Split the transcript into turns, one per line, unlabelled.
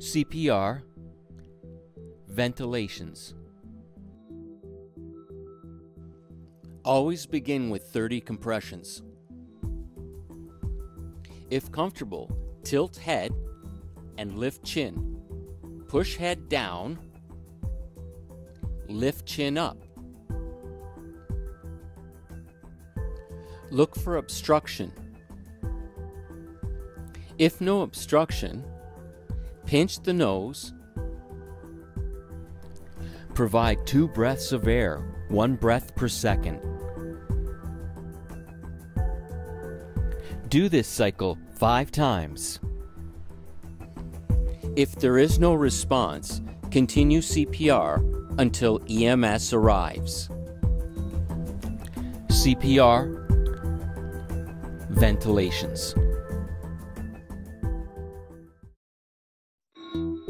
CPR, ventilations. Always begin with 30 compressions. If comfortable, tilt head and lift chin. Push head down, lift chin up. Look for obstruction. If no obstruction, pinch the nose. Provide two breaths of air, one breath per second. Do this cycle five times. If there is no response, continue CPR until EMS arrives. CPR Ventilations. Bye.